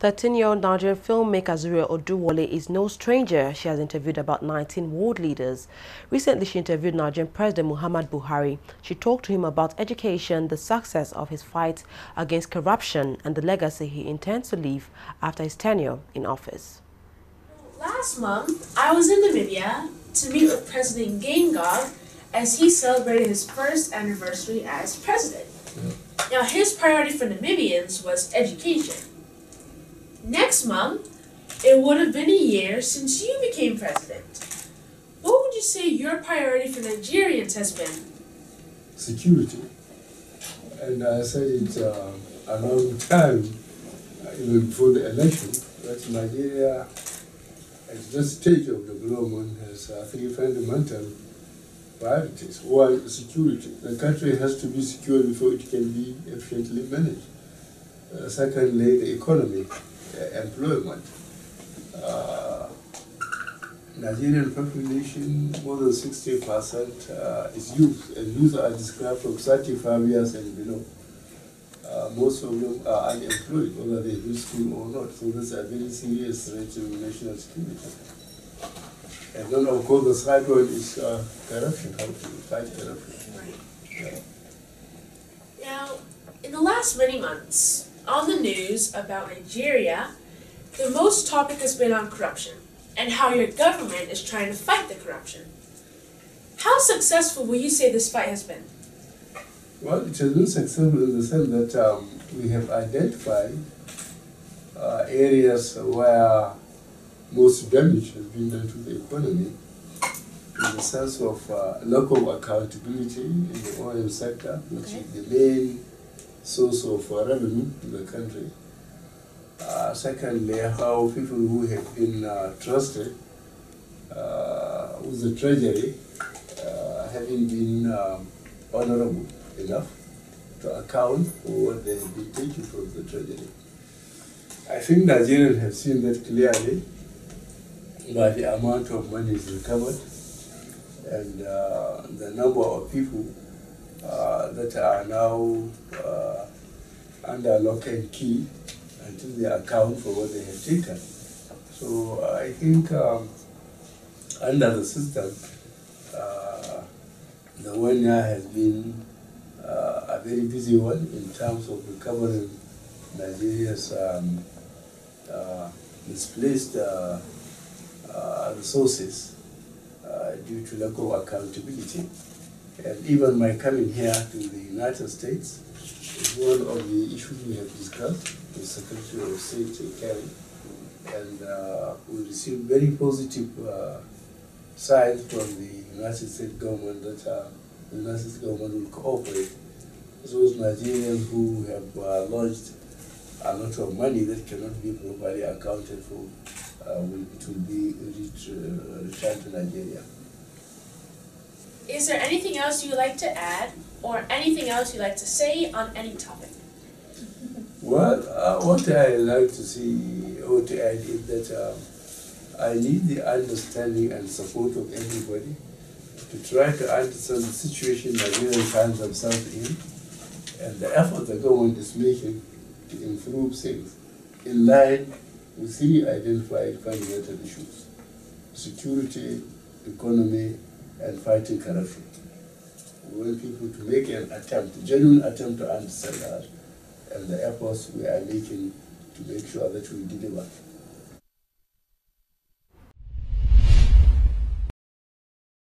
13-year-old Nigerian filmmaker Zuriel Oduwole is no stranger. She has interviewed about 19 world leaders. Recently, she interviewed Nigerian President Muhammad Buhari. She talked to him about education, the success of his fight against corruption, and the legacy he intends to leave after his tenure in office. Last month, I was in Namibia to meet with President Geingob as he celebrated his first anniversary as president. Now, his priority for Namibians was education. Next month, it would have been a year since you became president. What would you say your priority for Nigerians has been? Security. And I said it uh, a long time, even before the election, that Nigeria, at this stage of development, has uh, three fundamental priorities. One, security. The country has to be secure before it can be efficiently managed. Uh, secondly, the economy. Uh, employment. Uh, Nigerian population, more than 60% uh, is youth, and youth are described from 35 years and below. Uh, most of them are unemployed, whether they do school or not. So that's a very serious threat to national security. And then, of course, the side one is uh, corruption, how to fight corruption. Right. Yeah. Now, in the last many months, on the news about Nigeria, the most topic has been on corruption and how your government is trying to fight the corruption. How successful will you say this fight has been? Well, it has been successful in the sense that um, we have identified uh, areas where most damage has been done to the economy in the sense of uh, lack of accountability in the oil sector, which okay. is the main source of revenue in the country. Uh, secondly, how people who have been uh, trusted uh, with the treasury uh, having been um, honorable enough to account for what they have been taking from the treasury. I think Nigerians have seen that clearly by the amount of money is recovered and uh, the number of people that are now uh, under lock and key until they account for what they have taken. So I think um, under the system, uh, the one year has been uh, a very busy one in terms of recovering Nigeria's um, uh, misplaced uh, resources due to lack of accountability. And even my coming here to the United States is one of the issues we have discussed with Secretary of State Kerry. And uh, we received very positive uh, signs from the United States government that uh, the United States government will cooperate those Nigerians who have uh, a lot of money that cannot be properly accounted for. Uh, will, it will be uh, returned to Nigeria. Is there anything else you'd like to add or anything else you'd like to say on any topic? Well, uh, what I like to see or to add is that um, I need the understanding and support of everybody to try to understand the situation Nigerians find themselves in and the effort the government is making to improve things in line with three identified fundamental issues security, economy, and fighting corruption. We want people to make an attempt, a genuine attempt to understand that, and the efforts we are making to make sure that we deliver.